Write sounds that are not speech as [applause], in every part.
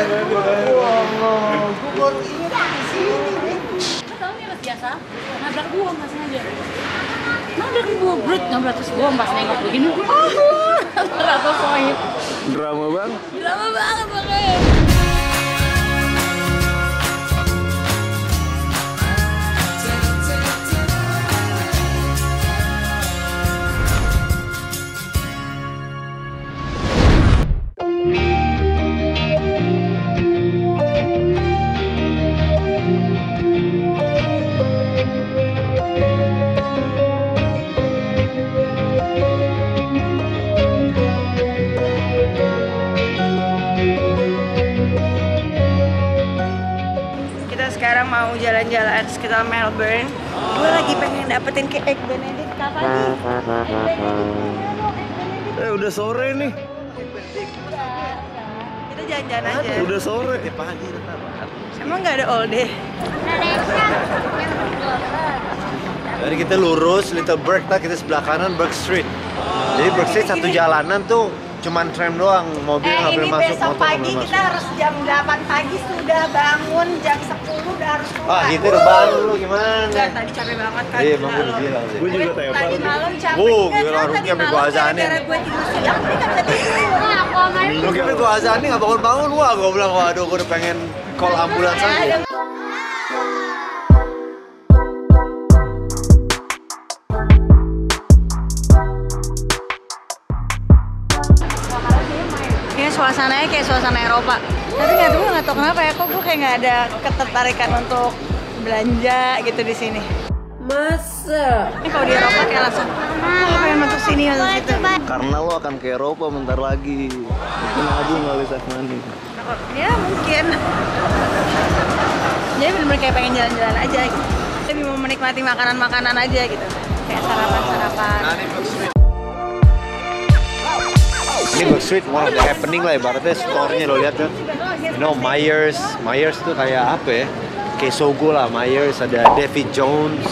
Allah, gue baru ingat di sini. Lo tau nih Mas biasa, nabrak gua mas sengaja Nabrak gua, brut, nabrak terus gua pas nengok begini sohib Drama bang. Drama banget makanya dapetin ke Egg Benedict kapan nih? Eh udah sore nih. Kita jalan-jalan aja. Udah sore. Emang nggak ada all day? Jadi kita lurus Little tak kita sebelah kanan Burke Street. Jadi Burke Street satu jalanan tuh cuman tram doang, mobil Eh ini masuk, besok motor pagi boleh kita masuk. harus jam 8 pagi sudah bangun jam 10 udah harus keluar. Wah gitu udah bangun lu gimana? Enggak, tadi capek banget kan. Iya, emang gue udah bilang sih. Gue juga Gue tepar. Tadi malam capek. Wuh, Enggak, gila, kan tadi sampai malam gua azanin. gara-gara gue tidur siang, nggak bisa tidur. Lu kira gue azan nih nggak bangun-bangun, wah gue bilang waduh gue udah pengen call ambulans aja. Suasananya kayak suasana Eropa. Tapi nggak tahu nggak tahu kenapa ya, kok gue kayak nggak ada ketertarikan untuk belanja gitu di sini. Masa? Ini kalau di Eropa kayak langsung, oh, pengen masuk sini masuk situ. Karena lo akan ke Eropa bentar lagi. Mungkin abu nggak bisa money. Ya mungkin. Jadi bener-bener kayak pengen jalan-jalan aja gitu. Lebih mau menikmati makanan-makanan aja gitu. Kayak sarapan-sarapan. Ini Burke Street one of the happening lah ibaratnya store-nya lo lihat kan. You know Myers, Myers tuh kayak apa ya? Kayak Sogo lah, Myers ada David Jones,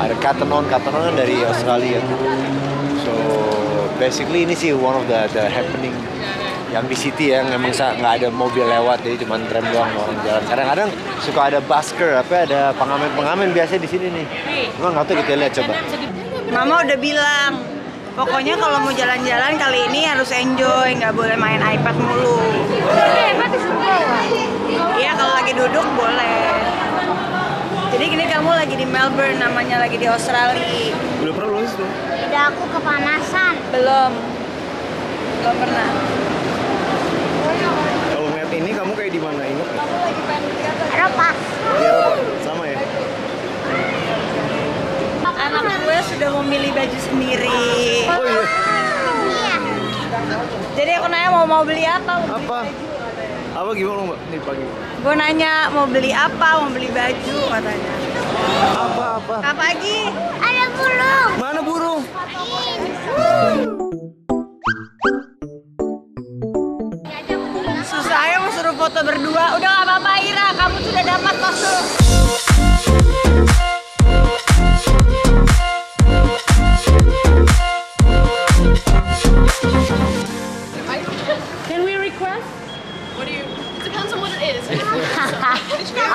ada Cotton On, Cotton On kan dari Australia. So basically ini sih one of the the happening yang di city ya, yang emang nggak ada mobil lewat jadi cuma tram doang orang jalan. Kadang-kadang suka ada busker, apa ada pengamen-pengamen biasa di sini nih. Emang nggak tahu kita lihat coba. Mama udah bilang, pokoknya kalau mau jalan-jalan kali ini harus enjoy, nggak boleh main iPad mulu. Iya kalau lagi duduk boleh. Jadi gini kamu lagi di Melbourne, namanya lagi di Australia. Udah pernah lulus tuh? Udah aku kepanasan. Belum. Belum pernah. Kalau ngeliat ini kamu kayak di mana inget? nggak? Eropa. Di Eropa. Sama ya? Anak gue sudah memilih baju sendiri. Oh iya. Iya. Jadi aku nanya mau mau beli apa? Mau beli Apa? baju katanya. Apa gimana mbak? Nih pagi. Gue nanya mau beli apa? Mau beli baju katanya. Apa apa? Kak pagi. Ada burung. Mana burung? Susah ya mau suruh foto berdua. Udah gak apa-apa Ira, kamu sudah dapat pose.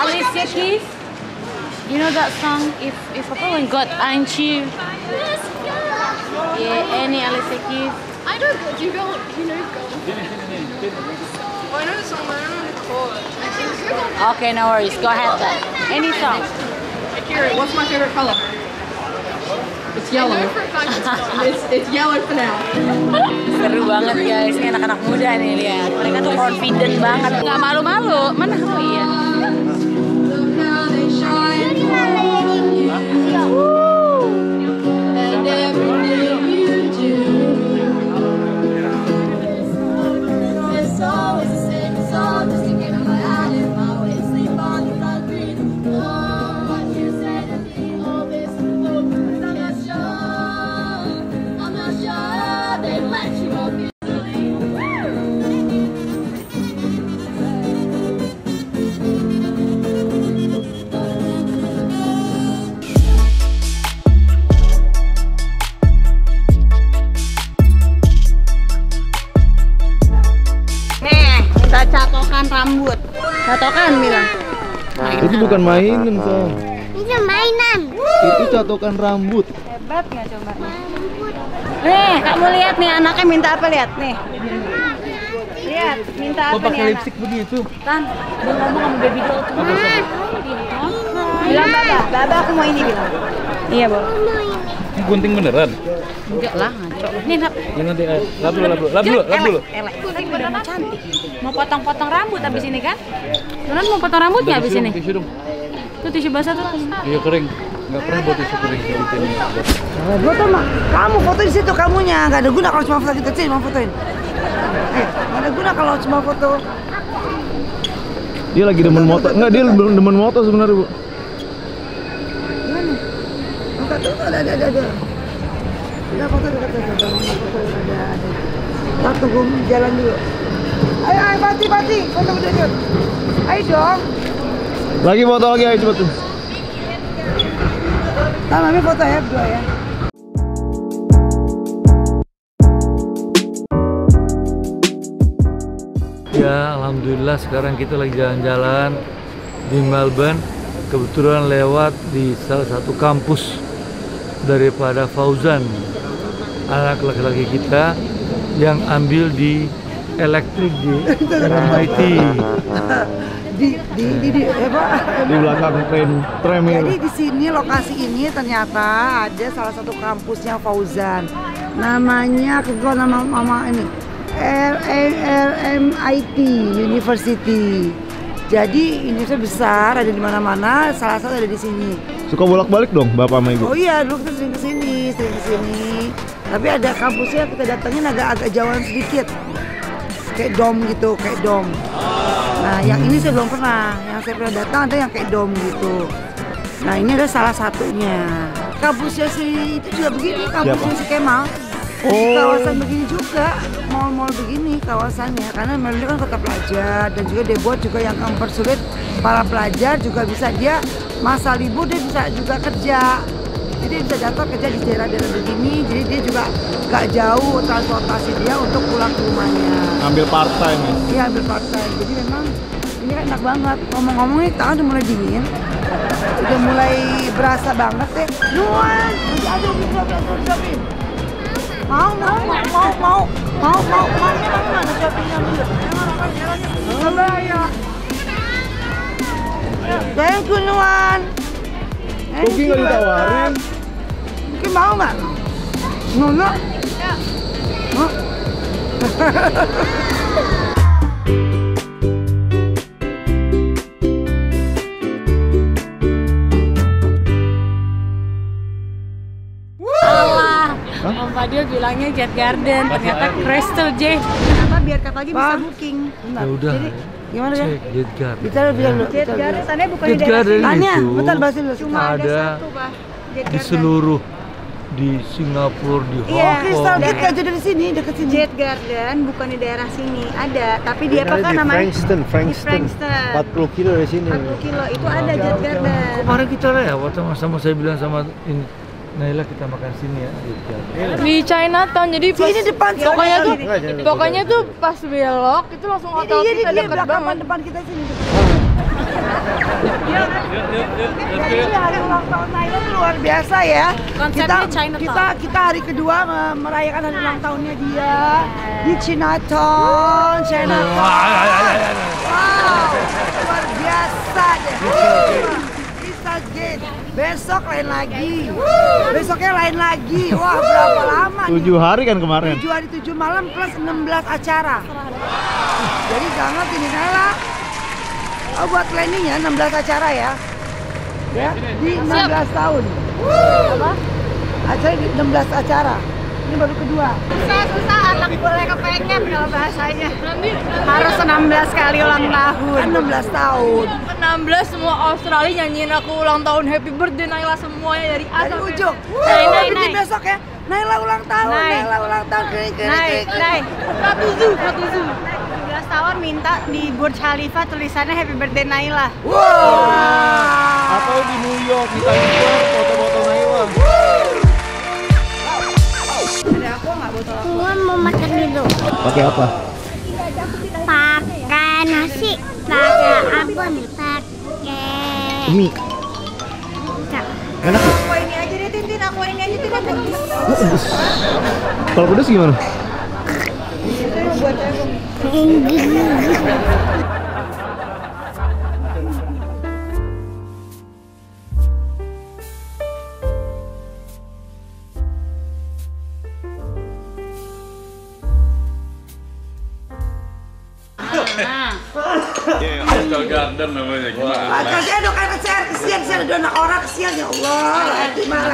Alicia Keys? You know that song, If If a Fallen God, aren't you? Let's. Yeah, any Alicia Keys? I don't. Do you go? Do you know go? Oh, I know the song, but I don't know the chord. I think Google. Okay, no worries. Go ahead then. Any song. Akira, what's my favorite color? It's [laughs] yellow. it's, it's yellow for now. Seru banget guys, ini anak-anak muda nih lihat. Mereka tuh confident banget, nggak malu-malu. Mana kamu iya? Bukan mainan, Sam. Ini mainan. Itu catokan rambut. Hebat nggak coba? Nih, kamu lihat nih anaknya minta apa lihat nih. Lihat, minta apa nih anak? begitu? Tan, dia ngomong sama baby doll tuh. Bilang baba, baba aku mau ini bilang. Iya, Bu. Gunting beneran? Enggak lah, ngaco. Nih, Nap. Nanti eh, lap dulu, lap dulu, lap dulu, lap dulu. Elek. Kan udah mau cantik. Mau potong-potong rambut abis ini kan? Tunan mau potong rambutnya abis ini. Tisu dong. Tuh tisu basah tuh. Iya kering. Enggak pernah buat tisu kering kayak gitu. Foto mah, kamu foto di situ kamunya, nggak ada guna kalau cuma foto kita sih, mau fotoin. Eh, nggak ada guna kalau cuma foto. Dia lagi demen moto. Enggak, dia demen demen moto sebenarnya, Bu. Enggak tuh ada ada ada Ada foto dekat ada foto ada ada. Tak tunggu jalan dulu. Ayo, ayo, Pati, Pati, foto foto dulu. Ayo dong. Lagi foto lagi, ayo cepet tuh. Nah, mami foto ya berdua ya. Ya, alhamdulillah sekarang kita lagi jalan-jalan di Melbourne. Kebetulan lewat di salah satu kampus daripada Fauzan, anak laki-laki kita yang ambil di elektrik di MIT. [laughs] Di di di, di eh, Pak. Di belakang tren tram Jadi ini. di sini lokasi ini ternyata ada salah satu kampusnya Fauzan. Namanya kegol nama mama ini R R M I T University. Jadi Indonesia besar ada di mana-mana, salah satu ada di sini. Suka bolak-balik dong, Bapak sama Ibu. Oh iya, dulu kita sering ke sini, sering ke sini. Tapi ada kampusnya kita datangin agak-agak jauhan sedikit, kayak dom gitu, kayak dom. Nah, yang ini saya belum pernah. Yang saya pernah datang ada yang kayak dom gitu. Nah, ini ada salah satunya. Kampusnya si itu juga begini, kampusnya si Kemal. Di Oh. kawasan begini juga, mall-mall begini kawasannya. Karena Melody kan kota pelajar dan juga dia buat juga yang mempersulit para pelajar juga bisa dia masa libur dia bisa juga kerja. Jadi dia bisa datang kerja di daerah-daerah begini, jadi dia juga gak jauh transportasi dia untuk pulang ke rumahnya. Ambil part time ya. Iya ambil part time. Jadi memang ini kan enak banget. Ngomong-ngomong nih tangan udah mulai dingin. Udah mulai berasa banget deh. Nuan, nanti aduh disuapin, aduh Không, không, không, không, không Không, không, không, cái bánh này cho pin ăn được Thank you Luan Cooking ka ditawarin Cooking ba ako man? Ano na? Ha? Bilangnya Jet Garden, ternyata Crystal J. Kenapa biar kata lagi bisa booking? Ya udah, Gimana ya? Jet Garden. Bicara bicara dulu. Jet Garden sana bukan Jet di daerah Garden sini. Tanya, bentar bahas dulu. Cuma ada ada satu, Pak. Jet di seluruh di Singapura, di Hong Iya. Kristal Gate aja dari sini, deket sini. Jet Garden bukan di daerah sini, ada. Tapi dia apa kan namanya? Frankston, Frankston. Frankston. 40 kilo dari sini. 40 kilo itu ada Jet Garden. Kemarin kita lewat sama, sama saya bilang sama ini Naila kita makan sini ya di Chinatown jadi pas Sini depan, sini. pokoknya tuh pokoknya tuh pas belok itu langsung hotel Iya, kita belakang banget. depan kita sini. Jadi hari ulang tahun Naila luar biasa ya. Konsepnya kita, kita kita hari kedua me- merayakan hari ulang tahunnya dia di Chinatown, Chinatown. Wow, luar biasa deh. Crystal Gate. Besok lain lagi. Besoknya lain lagi. Wah, berapa lama? Tujuh hari kan kemarin. 7 hari 7 malam plus 16 acara. Jadi jangan ini Nela. Oh, buat planningnya 16 acara ya. Ya, di 16 tahun. Apa? Acara di 16 acara. Ini baru kedua. Susah-susah anak boleh kepengen kalau bahasanya. Harus 16 kali ulang tahun. Kan 16 tahun. 16 semua Australia nyanyiin aku ulang tahun happy birthday Naila semuanya dari A Dari ujung. Naik, bikin naik. besok ya. Naila ulang tahun, Naik. Naila ulang tahun. Kiri, kiri, naik. Satu zoo, satu zoo. 17 tahun minta di Burj Khalifa tulisannya Happy Birthday Naila. Wow. Atau di New York di Times Square foto-foto Naila. Nuan mau makan dulu. Pakai apa? Pakai nasi pakai apa nih? Pakai Mie. Enak ya? Aku ini aja deh Tintin, aku ini aja Tintin. Kalau pedas gimana? Ah, Kasih dong anak saya kesian, saya ada anak orang kesian ya Allah. Gimana?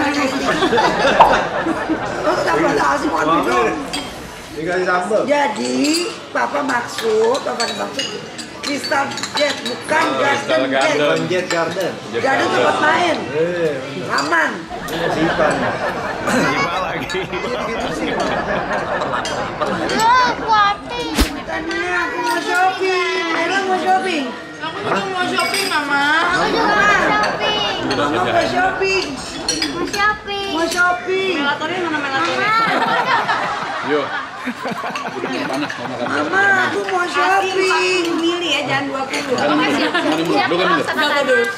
Oh, kenapa asik bukan minum? Dikasih sambal. Jadi, Papa maksud, Papa maksud Crystal Jet, bukan Garden Jet. Jet Garden. Garden tempat main, aman. Simpan. Tania, aku mau shopping. Ella mau shopping. Aku juga mau shopping, Mama. Aku juga mau shopping. Mama mau shopping. Mau shopping. Mau Melatonin mana melatonin? Mama, aku mau shopping. Milih ya, jangan 20. Oke, siap. Siap, Bang. Sama dulu.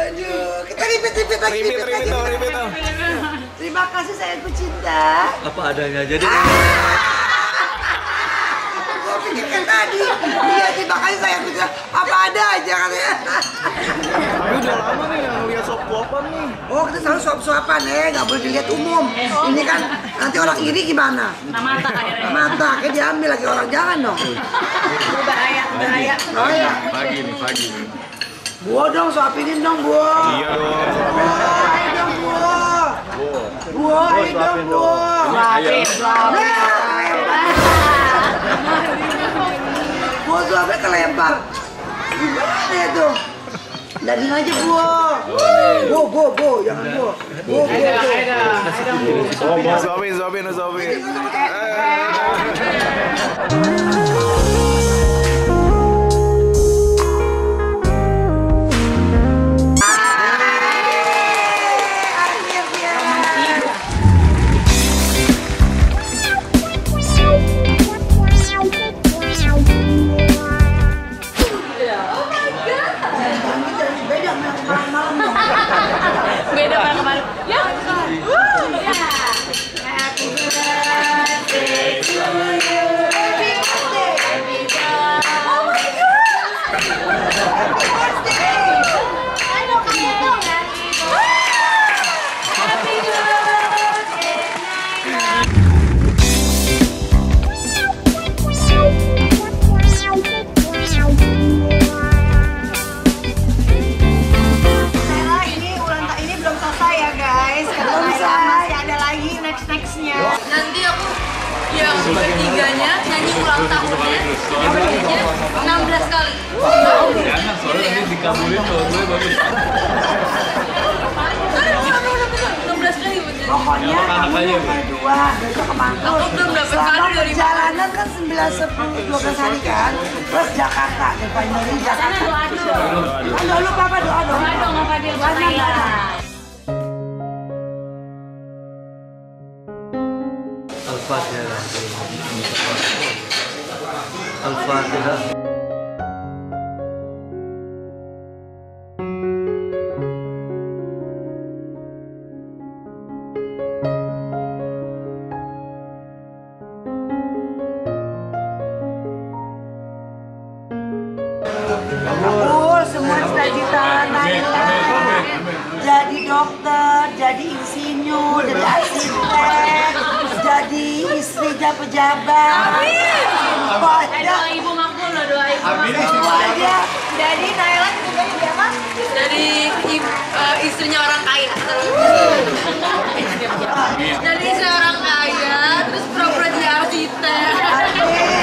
Aduh, kita ribet-ribet lagi. Ribet, ribet, ribet, Terima kasih sayangku cinta. Apa adanya. Jadi Gue pikirkan tadi. Iya, terima kasih sayangku cinta. Apa ada aja katanya. Tapi udah lama nih nggak ngeliat sop suapan nih. Oh, kita selalu suap-suapan eh, nggak boleh dilihat umum. Ini kan nanti orang iri gimana? Nah, mata akhirnya. Mata, kayak diambil lagi orang jangan dong. Bahaya, bahaya. Oh ya. Pagi nih, pagi. Buah dong, suapinin dong, buah. Iya dong. Ayo dong, buah. Buah, ayo dong, buah. [laughs] Buah suapnya kelempar. Gimana itu? Daging aja buah. Buah, buah, buah, jangan buah. Buah, buah, buah. Suapin, suapin, suapin. Bertiganya nyanyi ulang tahunnya bertiganya 16 kali. jangan soalnya nanti dikabulin kalau gue bagus. Aduh, aduh, aduh, aduh, 16 kali buat nyanyi. Pokoknya kamu Bu. berdua besok Selama perjalanan kan 9, 10, 12 hari kan. Terus Jakarta, Jakarta. Doa. Kan doa lu papa doa dong. Doa dong buat. Al-Fatihah. Kabul semua cita-cita Naila. Jadi dokter, jadi insinyur, jadi arsitek, jadi istrinya pejabat. Eh, Banyak. doa ibu makbul loh, doa ibu makbul. Semuanya. Jadi Naila juga jadi apa? Jadi i- eh, istrinya orang kaya. Jadi istri orang kaya, terus pura-pura jadi arsitek.